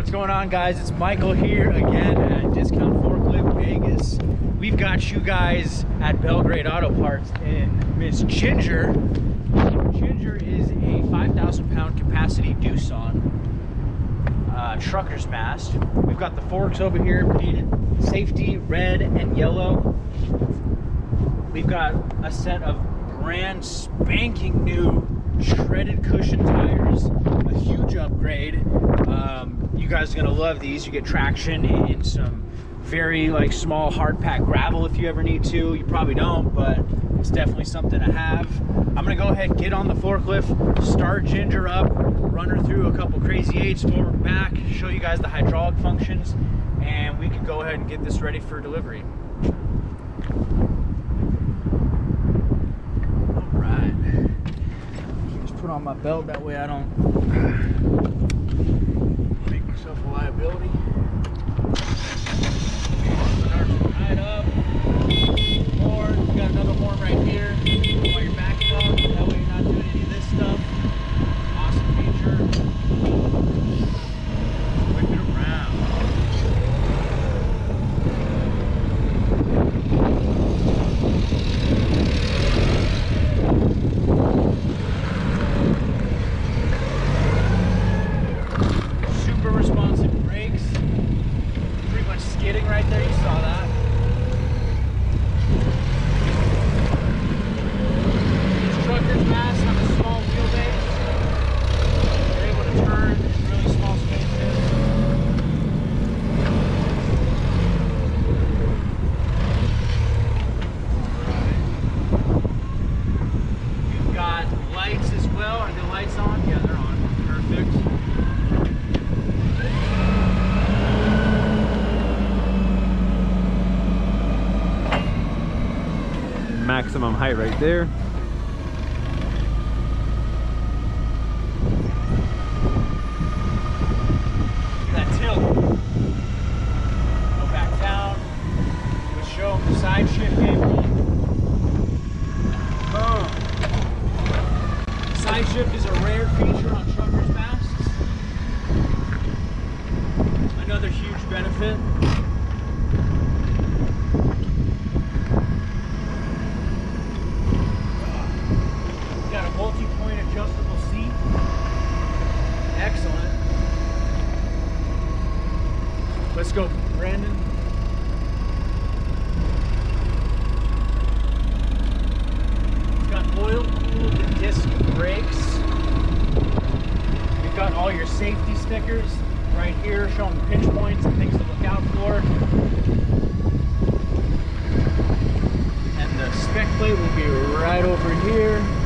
What's going on guys? It's Michael here again at Discount Forklift Vegas. We've got you guys at Belgrade Auto Parts in Miss Ginger. Ginger is a 5,000 pound capacity Doosan uh, trucker's mast. We've got the forks over here painted safety red and yellow. We've got a set of brand spanking new shredded cushion tires, a huge upgrade. Um, you guys are gonna love these. You get traction in some very like small hard pack gravel if you ever need to. You probably don't, but it's definitely something to have. I'm gonna go ahead, get on the forklift, start Ginger up, run her through a couple crazy eights forward, back, show you guys the hydraulic functions, and we can go ahead and get this ready for delivery. All right. Just put my belt, that way I don't make myself a liability. Right up. Horn. We got another horn right here. While you're backing up, that way you're not doing any of this stuff. Awesome feature. Whip it around. Super responsive brakes. Skidding right there. You saw that. These truckers mass have a small wheelbase. They're able to turn in really small spaces. You've got lights as well. Are the lights on? Yeah, they're on. Perfect. Maximum height right there. that tilt. Go back down. We'll show the side shifting. Boom. Side shift is a rare feature on truckers' masts. Another huge benefit. Let's go, Brandon. It's got oil cooled disc brakes. We've got all your safety stickers right here showing pinch points and things to look out for. And the spec plate will be right over here.